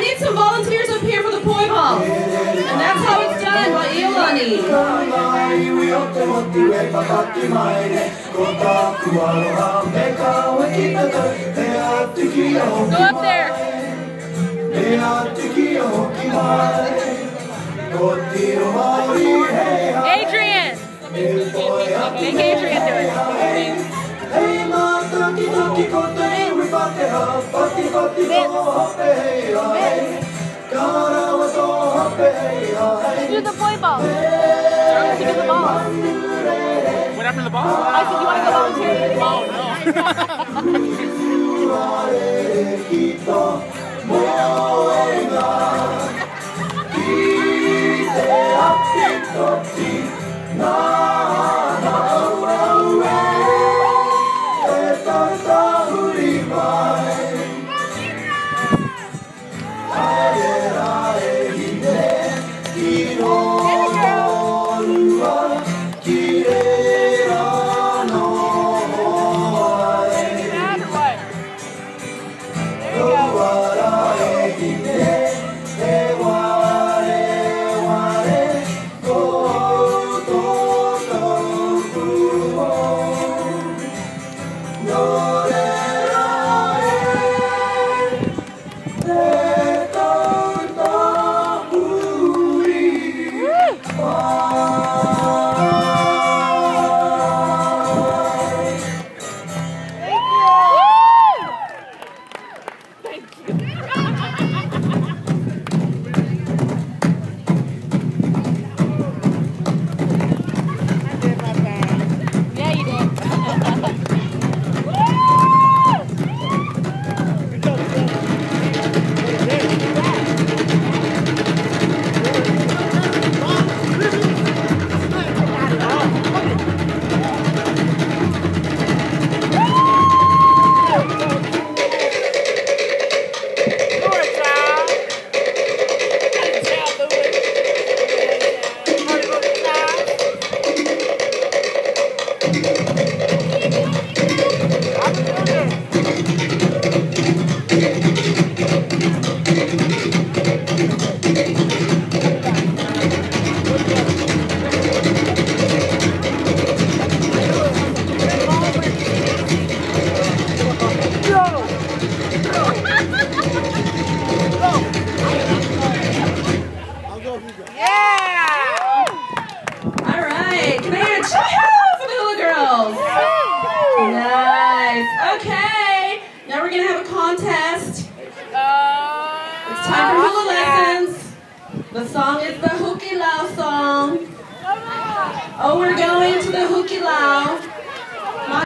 I need some volunteers up here for the poi ball. And that's how it's done by Iolani. Go up there. Adrian. Make Adrian do it. Do What happened to the ball? I said, you want to go volunteer? Mad or Thank you. To have a contest. Uh, it's time for hula lessons. The song is the Hukilau song. Oh, we're going to the Lao.